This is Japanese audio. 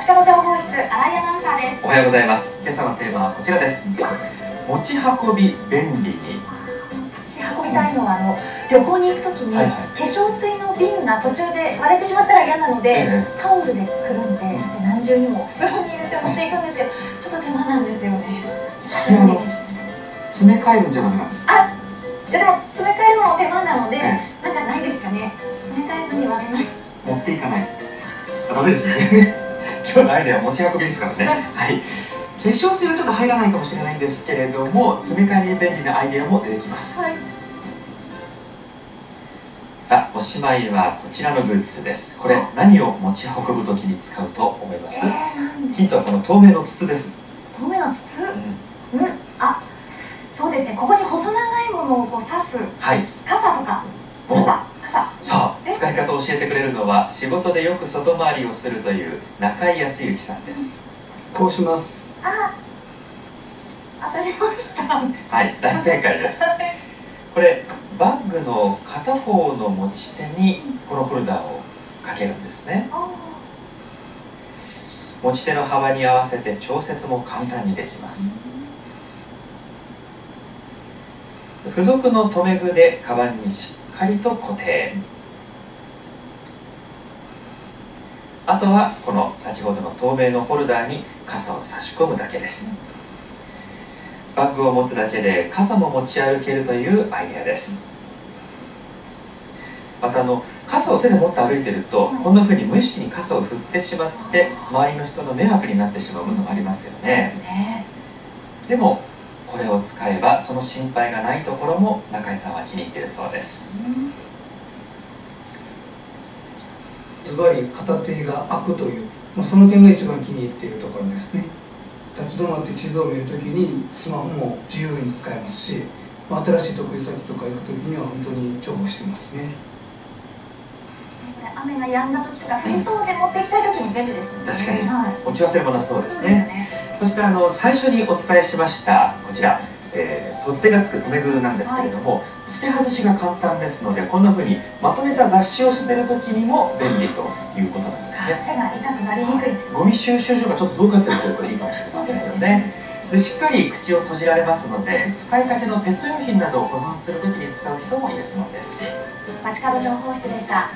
街角情報室新井アナウンサーです。おはようございます。今朝のテーマはこちらです。持ち運び便利に。持ち運びたいのはあの旅行に行くときに、はいはい。化粧水の瓶が途中で割れてしまったら嫌なので、ええ。タオルでくるんでで何重にも袋に入れて持っていくんですよ。ちょっと手間なんですよね。それあの詰め替えるんじゃダメなんですか？あでも詰め替えるのも手間なので、えなんかないですかね。詰め替えずに割れない持っていかない。あダメですね今日のアイデアは持ち運びですからね。はい。化粧水はちょっと入らないかもしれないんですけれども詰め替えに便利なアイデアも出てきます。はい。さあおしまいはこちらのグッズです。これ何を持ち運ぶ時に使うと思います？えー、ヒントはこの透明の筒です、透明の筒？うん。うん。あそうですね。ここに細長いものをこう刺す。はい。傘とか。お傘使い方を教えてくれるのは仕事でよく外回りをするという中井康之さんです。こうします。あ当たりました。はい大正解です。これバッグの片方の持ち手にこのホルダーをかけるんですね。あ持ち手の幅に合わせて調節も簡単にできます。付属の留め具でカバンにしっかりと固定あとはこの先ほどの透明のホルダーに傘を差し込むだけです。バッグを持つだけで傘も持ち歩けるというアイデアです。またあの傘を手で持って歩いてると、はいこんな風に無意識に傘を振ってしまって周りの人の迷惑になってしまうこともありますよね。ね。でもこれを使えばその心配がないところも中井さんは気に入っているそうです。うんズバリ片手が開くという、まあ、その点が一番気に入っているところですね。立ち止まって地図を見るときにスマホも自由に使えますし、まあ、新しい得意先とか行くときには本当に重宝してますね。雨が止んだ時とか降りそうで持っていきたい時に便利ですよね。確かに。はい。持ち忘れもなそうですそうですねね。そしてあの最初にお伝えしましたこちら、えー取っ手がつく留め具なんですけれども、付け外しが簡単ですのでこんな風にまとめた雑誌を捨てる時にも便利ということなんですね。手が痛くなりにくいです。ゴミ収集所がちょっと遠かったりするといいかもしれませんよね。でしっかり口を閉じられますので使いかけのペット用品などを保存する時に使う人もいるそうです。街角情報室でした